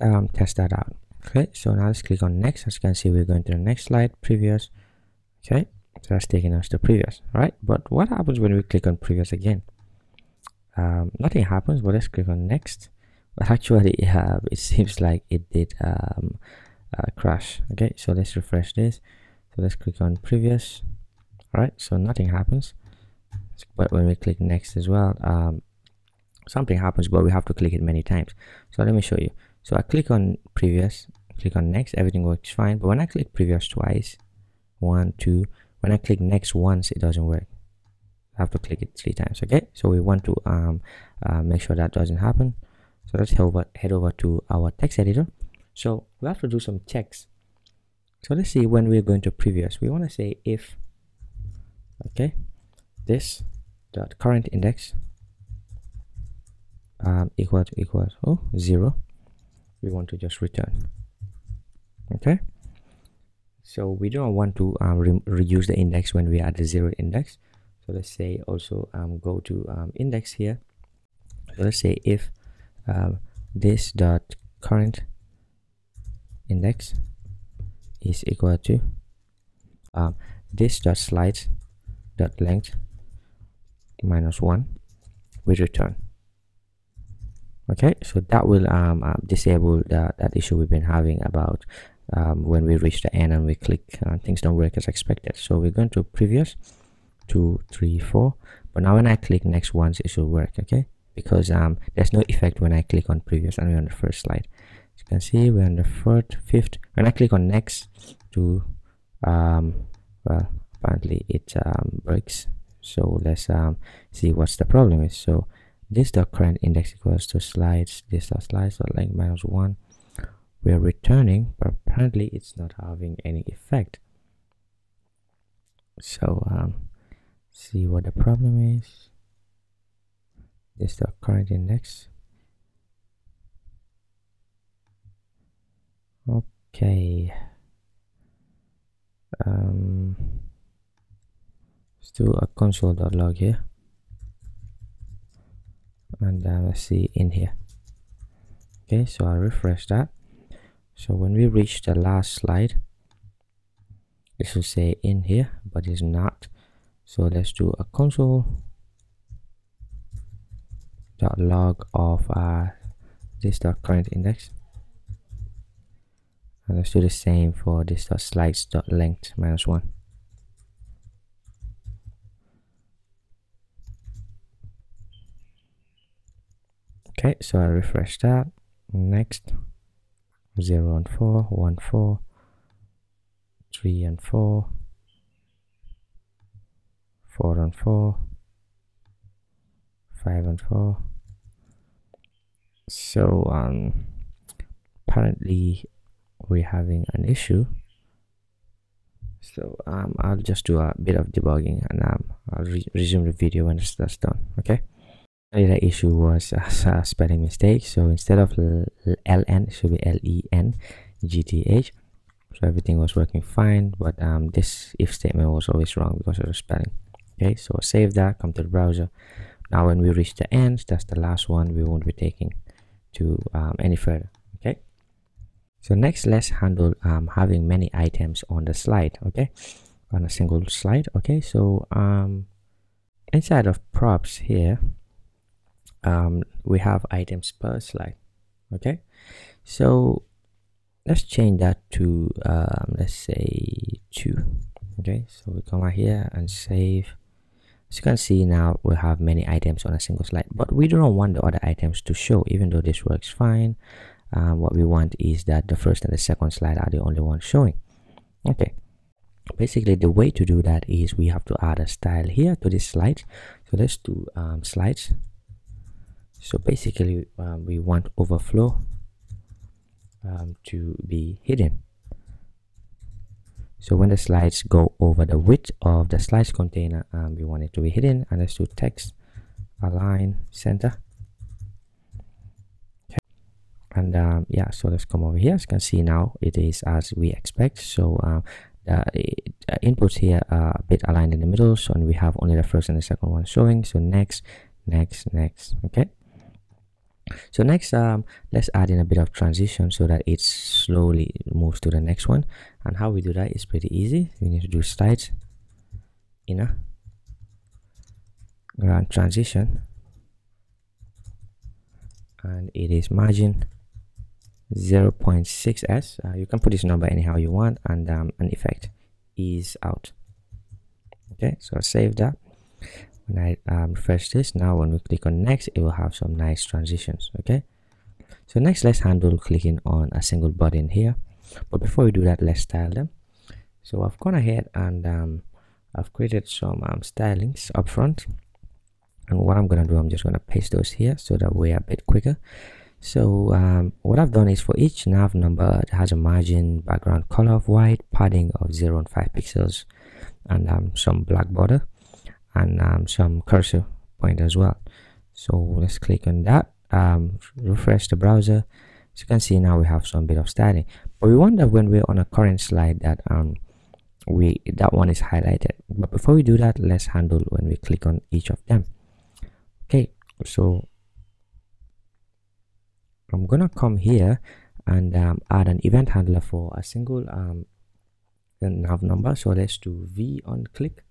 um, test that out. Okay so now let's click on next. As you can see we're going to the next slide previous. Okay so that's taking us to previous right? But what happens when we click on previous again? Um, nothing happens but let's click on next. But actually uh, it seems like it did um, uh, crash. Okay so let's refresh this. So let's click on previous. All right so nothing happens. But when we click next as well um, something happens but we have to click it many times. So let me show you so i click on previous click on next everything works fine. But when i click previous twice one two when i click next once it doesn't work. I have to click it three times okay? So we want to um, uh, make sure that doesn't happen. So let's head over head over to our text editor. So we have to do some checks. So let's see when we're going to previous. We want to say if okay this dot current index um, equal to equal to oh, zero we want to just return. Okay? So we don't want to um, re reuse the index when we are at the zero index. So let's say also um, go to um, index here. So let's say if um, this dot current index is equal to um, this dot slides dot length minus one we return okay so that will um, uh, disable that, that issue we've been having about um, when we reach the end and we click uh, things don't work as expected. So we're going to previous two three four. But now when i click next once it should work okay? Because um, there's no effect when i click on previous and we're on the first slide. As you can see we're on the fourth fifth. When i click on next to um, well apparently it um, breaks. So let's um, see what's the problem is. So this dot current index equals to slides this dot slides dot length minus one. We are returning but apparently it's not having any effect. So um, see what the problem is. This dot current index. Okay. Um let's do a console.log here and uh, let's see in here. Okay so i'll refresh that. So when we reach the last slide this will say in here but it's not. So let's do a console dot log of uh, this dot current index. And let's do the same for this dot slides dot length minus one okay so i refresh that. Next. 0 and 4 1 4 3 and 4 4 and 4 5 and 4 so um apparently we're having an issue. So um i'll just do a bit of debugging and um i'll re resume the video when that's done okay the issue was a spelling mistake. So instead of ln it should be LEN l-e-n g-t-h so everything was working fine but um, this if statement was always wrong because of the spelling. Okay so save that come to the browser. Now when we reach the end that's the last one we won't be taking to um, any further. Okay? So next let's handle um, having many items on the slide. Okay? On a single slide. Okay so um inside of props here um, we have items per slide okay? So let's change that to um, let's say two okay? So we come out here and save. As you can see now we have many items on a single slide but we don't want the other items to show even though this works fine. Um, what we want is that the first and the second slide are the only ones showing okay? Basically the way to do that is we have to add a style here to this slide. So let's do um, slides so basically um, we want overflow um, to be hidden. So when the slides go over the width of the slides container um, we want it to be hidden. And let's do text align center. Okay. and um, yeah so let's come over here. As you can see now it is as we expect. So um, the uh, inputs here are a bit aligned in the middle. So we have only the first and the second one showing. So next next next. Okay so next um let's add in a bit of transition so that it slowly moves to the next one. And how we do that is pretty easy. We need to do styles inner run transition. And it is margin 0.6s uh, you can put this number anyhow you want and um, an effect is out. Okay so save that I um, refresh this now when we click on next it will have some nice transitions okay? So next let's handle clicking on a single button here. But before we do that let's style them. So I've gone ahead and um, I've created some um, stylings up front. And what I'm gonna do I'm just gonna paste those here so that we're a bit quicker. So um, what I've done is for each nav number it has a margin background color of white padding of 0 and 5 pixels and um, some black border and um, some cursor point as well. So let's click on that um, refresh the browser. As you can see now we have some bit of styling. But we want that when we're on a current slide that um we that one is highlighted. But before we do that let's handle when we click on each of them. Okay so i'm gonna come here and um, add an event handler for a single um nav number. So let's do v on click